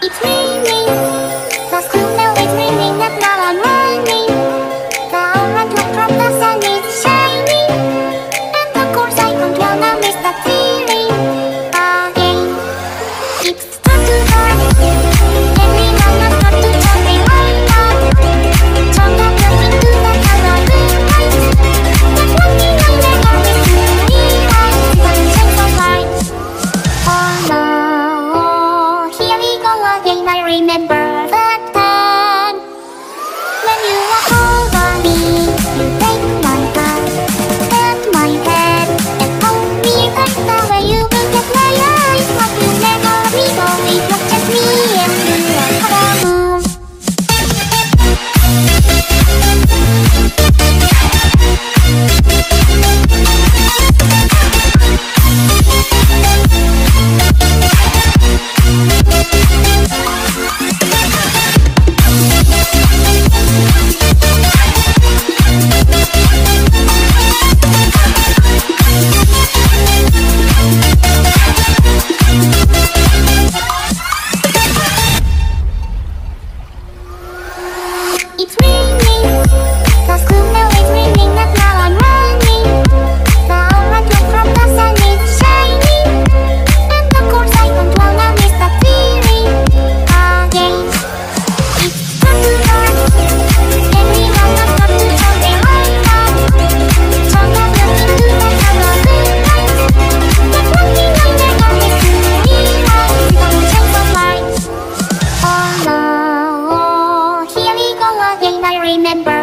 It's me. I remember remember